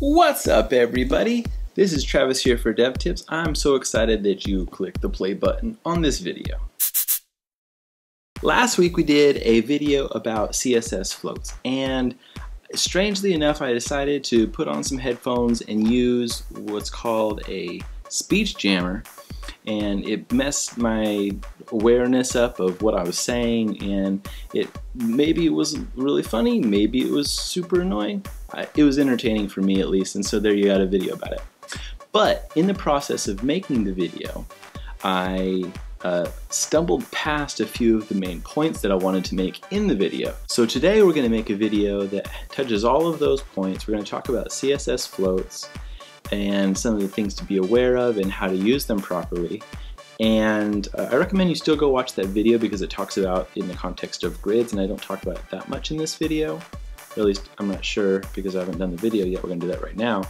What's up everybody? This is Travis here for Dev Tips. I'm so excited that you clicked the play button on this video. Last week we did a video about CSS floats and strangely enough I decided to put on some headphones and use what's called a speech jammer and it messed my awareness up of what I was saying and it maybe it was really funny maybe it was super annoying it was entertaining for me at least and so there you got a video about it but in the process of making the video I uh, stumbled past a few of the main points that I wanted to make in the video. So today we're going to make a video that touches all of those points. We're going to talk about CSS floats and some of the things to be aware of and how to use them properly. And uh, I recommend you still go watch that video because it talks about in the context of grids and I don't talk about it that much in this video. At least I'm not sure because I haven't done the video yet. We're to do that right now.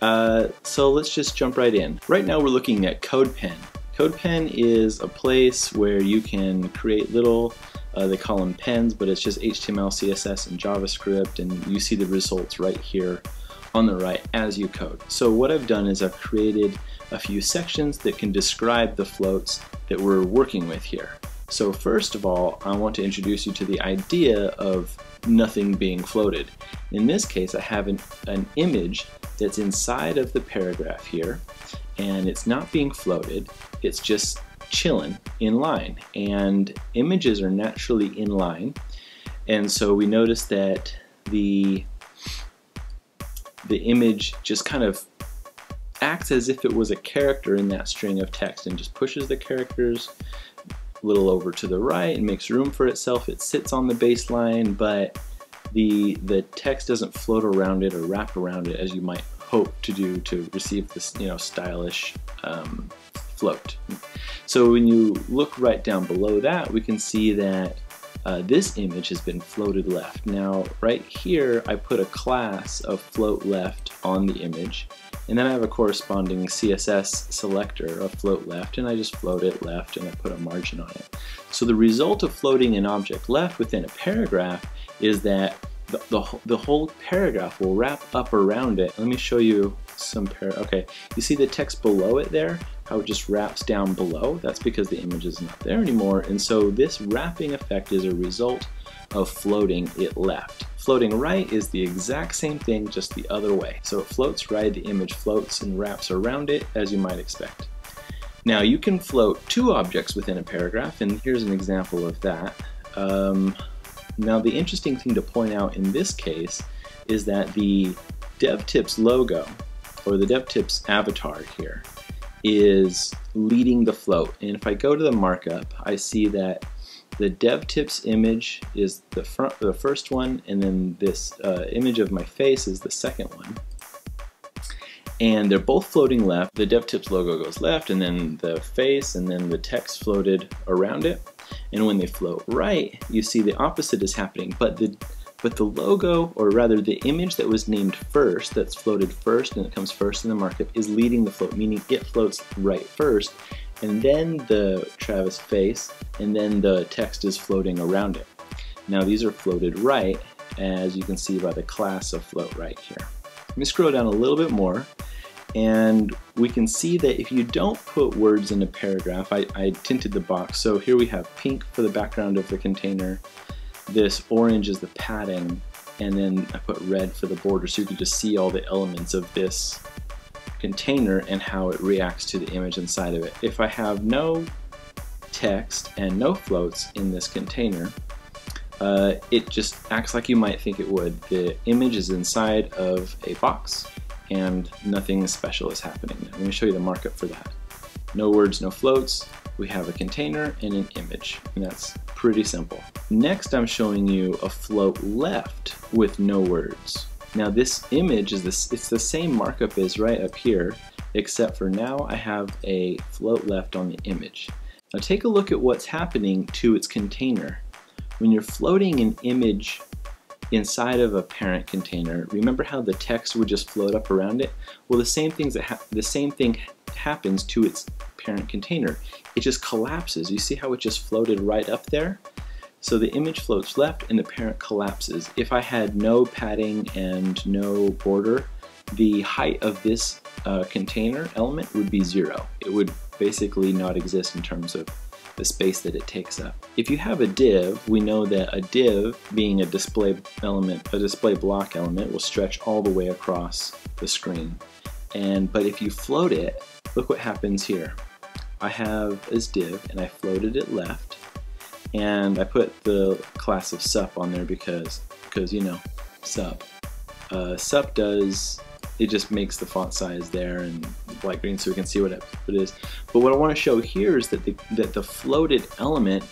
Uh, so let's just jump right in. Right now we're looking at CodePen. CodePen is a place where you can create little, uh, they call them pens, but it's just HTML, CSS, and JavaScript, and you see the results right here on the right as you code. So what I've done is I've created a few sections that can describe the floats that we're working with here. So first of all, I want to introduce you to the idea of nothing being floated. In this case, I have an, an image that's inside of the paragraph here, and it's not being floated, it's just chilling in line. And images are naturally in line, and so we notice that the the image just kind of acts as if it was a character in that string of text and just pushes the characters a little over to the right and makes room for itself. It sits on the baseline, but the, the text doesn't float around it or wrap around it as you might hope to do to receive this you know stylish um, float. So when you look right down below that, we can see that uh, this image has been floated left. Now right here I put a class of float left on the image and then I have a corresponding CSS selector of float left and I just float it left and I put a margin on it. So the result of floating an object left within a paragraph is that the, the, the whole paragraph will wrap up around it. Let me show you some par okay you see the text below it there how it just wraps down below. That's because the image is not there anymore. And so this wrapping effect is a result of floating it left. Floating right is the exact same thing just the other way. So it floats right the image floats and wraps around it as you might expect. Now you can float two objects within a paragraph and here's an example of that. Um, now the interesting thing to point out in this case is that the DevTips logo or the DevTips avatar here is leading the float. And if I go to the markup, I see that the DevTips image is the front, the first one, and then this uh, image of my face is the second one. And they're both floating left. The DevTips logo goes left, and then the face, and then the text floated around it. And when they float right, you see the opposite is happening, but the but the logo, or rather the image that was named first, that's floated first and it comes first in the markup, is leading the float, meaning it floats right first, and then the Travis face, and then the text is floating around it. Now these are floated right, as you can see by the class of float right here. Let me scroll down a little bit more, and we can see that if you don't put words in a paragraph, I, I tinted the box, so here we have pink for the background of the container, this orange is the padding, and then I put red for the border so you can just see all the elements of this container and how it reacts to the image inside of it. If I have no text and no floats in this container, uh, it just acts like you might think it would. The image is inside of a box and nothing special is happening. Let me show you the markup for that. No words, no floats. We have a container and an image, and that's pretty simple. Next, I'm showing you a float left with no words. Now this image is this, it's the same markup as right up here, except for now I have a float left on the image. Now take a look at what's happening to its container. When you're floating an image inside of a parent container, remember how the text would just float up around it? Well, the same things that the same thing happens to its parent container. It just collapses. You see how it just floated right up there? So the image floats left and the parent collapses. If I had no padding and no border, the height of this uh, container element would be zero. It would basically not exist in terms of the space that it takes up. If you have a div, we know that a div, being a display element, a display block element, will stretch all the way across the screen. And But if you float it, look what happens here. I have this div and I floated it left and I put the class of sup on there because, because you know, sup. Uh, sup does, it just makes the font size there and black green so we can see what it, what it is. But what I want to show here is that the, that the floated element,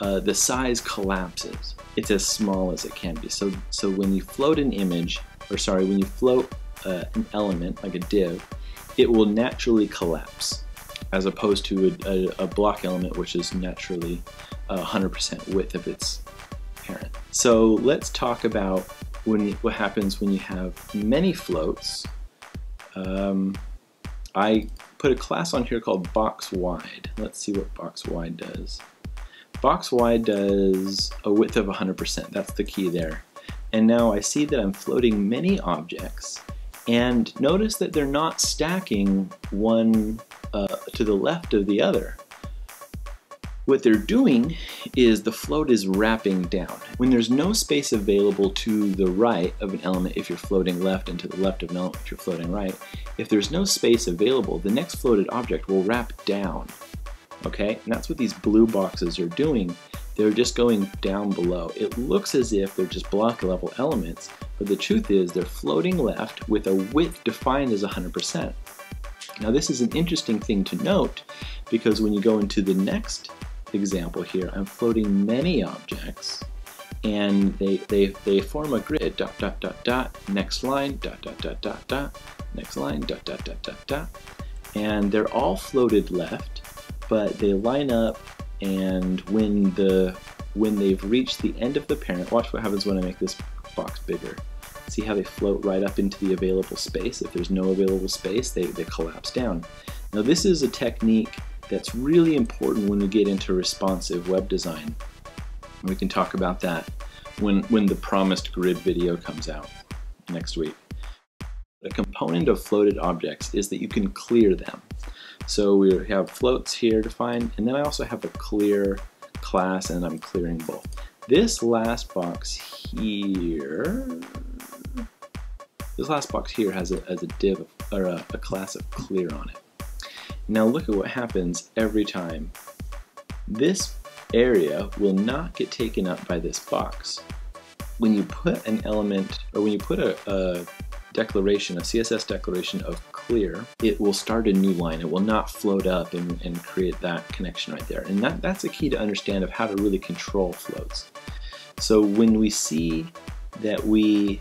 uh, the size collapses. It's as small as it can be. So, so when you float an image, or sorry, when you float uh, an element like a div, it will naturally collapse as opposed to a, a, a block element which is naturally 100% width of its parent. So let's talk about when what happens when you have many floats. Um, I put a class on here called box wide. Let's see what box wide does. Box wide does a width of 100%. That's the key there. And now I see that I'm floating many objects and notice that they're not stacking one uh, to the left of the other. What they're doing is the float is wrapping down. When there's no space available to the right of an element if you're floating left and to the left of an element if you're floating right, if there's no space available, the next floated object will wrap down. Okay, and that's what these blue boxes are doing. They're just going down below. It looks as if they're just block level elements, but the truth is they're floating left with a width defined as 100%. Now this is an interesting thing to note because when you go into the next example here, I'm floating many objects and they, they, they form a grid, dot, dot, dot, dot, next line, dot, dot, dot, dot, dot, next line, dot, dot, dot, dot, dot. And they're all floated left, but they line up and when the when they've reached the end of the parent, watch what happens when I make this box bigger. See how they float right up into the available space? If there's no available space, they, they collapse down. Now this is a technique that's really important when we get into responsive web design. We can talk about that when, when the promised grid video comes out next week. The component of floated objects is that you can clear them. So we have floats here defined, and then I also have a clear class, and I'm clearing both. This last box here, this last box here has a, has a div or a, a class of clear on it. Now look at what happens every time. This area will not get taken up by this box. When you put an element, or when you put a, a declaration, a CSS declaration of clear, it will start a new line. It will not float up and, and create that connection right there. And that, that's a key to understand of how to really control floats. So when we see that we,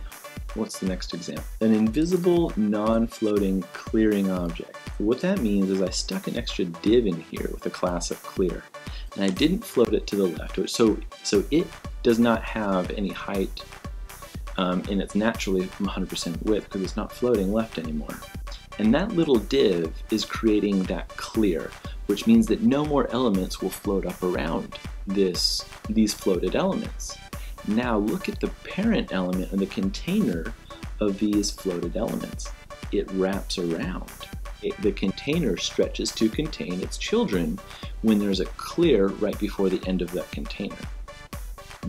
what's the next example? An invisible, non-floating clearing object. What that means is I stuck an extra div in here with a class of clear. And I didn't float it to the left. So, so it does not have any height um, and it's naturally 100% width because it's not floating left anymore. And that little div is creating that clear, which means that no more elements will float up around this, these floated elements. Now look at the parent element and the container of these floated elements. It wraps around the container stretches to contain its children when there's a clear right before the end of that container.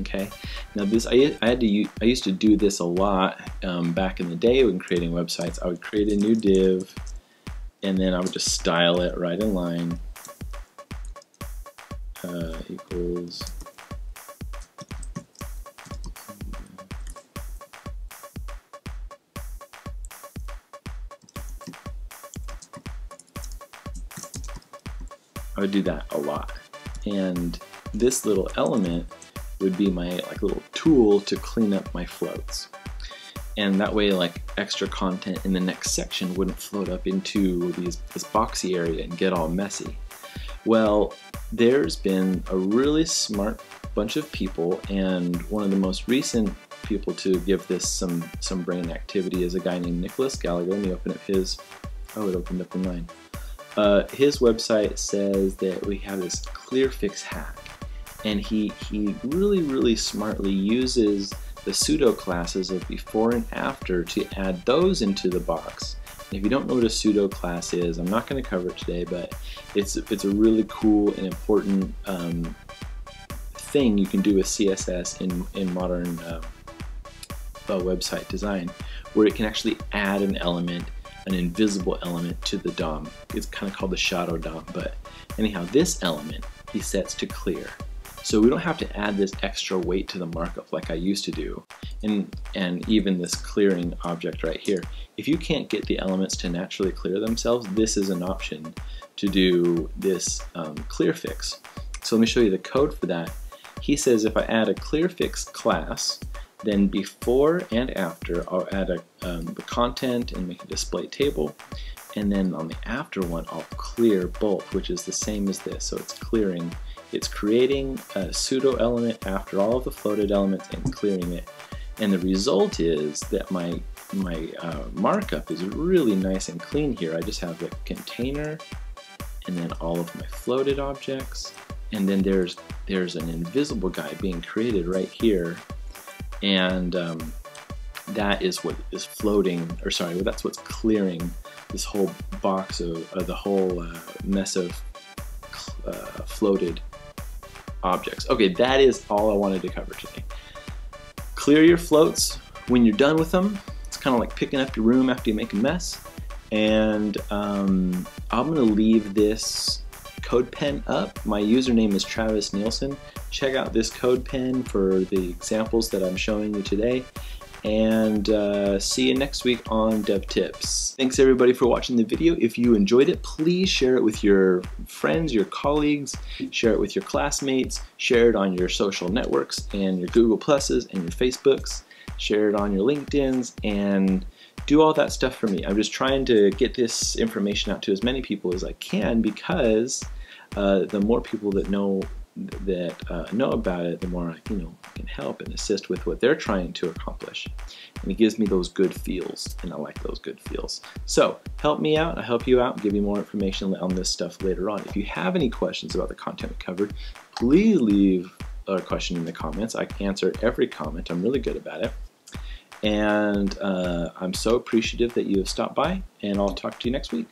Okay, now this I, I had to I used to do this a lot um, back in the day when creating websites. I would create a new div, and then I would just style it right in line uh, equals I would do that a lot. And this little element would be my like little tool to clean up my floats. And that way like extra content in the next section wouldn't float up into these, this boxy area and get all messy. Well, there's been a really smart bunch of people and one of the most recent people to give this some, some brain activity is a guy named Nicolas Gallagher. Let me open up his, oh it opened up in mine. Uh, his website says that we have this clear fix hack and he, he really really smartly uses the pseudo classes of before and after to add those into the box. If you don't know what a pseudo class is, I'm not going to cover it today, but it's, it's a really cool and important um, thing you can do with CSS in, in modern uh, uh, website design, where it can actually add an element, an invisible element to the DOM. It's kind of called the shadow DOM, but anyhow, this element he sets to clear. So we don't have to add this extra weight to the markup like I used to do. And, and even this clearing object right here. If you can't get the elements to naturally clear themselves, this is an option to do this um, clear fix. So let me show you the code for that. He says if I add a clear fix class, then before and after, I'll add a, um, the content and make a display table. And then on the after one, I'll clear both, which is the same as this. So it's clearing it's creating a pseudo element after all of the floated elements and clearing it. And the result is that my, my uh, markup is really nice and clean here. I just have the container and then all of my floated objects. And then there's, there's an invisible guy being created right here. And um, that is what is floating, or sorry, that's what's clearing this whole box of, uh, the whole uh, mess of uh, floated objects. Okay, that is all I wanted to cover today. Clear your floats when you're done with them. It's kind of like picking up your room after you make a mess. And um, I'm gonna leave this CodePen up. My username is Travis Neilson. Check out this CodePen for the examples that I'm showing you today and uh, see you next week on Dev Tips. Thanks everybody for watching the video. If you enjoyed it, please share it with your friends, your colleagues, share it with your classmates, share it on your social networks and your Google Pluses and your Facebooks, share it on your LinkedIn's, and do all that stuff for me. I'm just trying to get this information out to as many people as I can because uh, the more people that know that uh, know about it, the more I you know can help and assist with what they're trying to accomplish. And it gives me those good feels, and I like those good feels. So help me out, I help you out, give you more information on this stuff later on. If you have any questions about the content covered, please leave a question in the comments. I answer every comment. I'm really good about it. And uh, I'm so appreciative that you have stopped by, and I'll talk to you next week.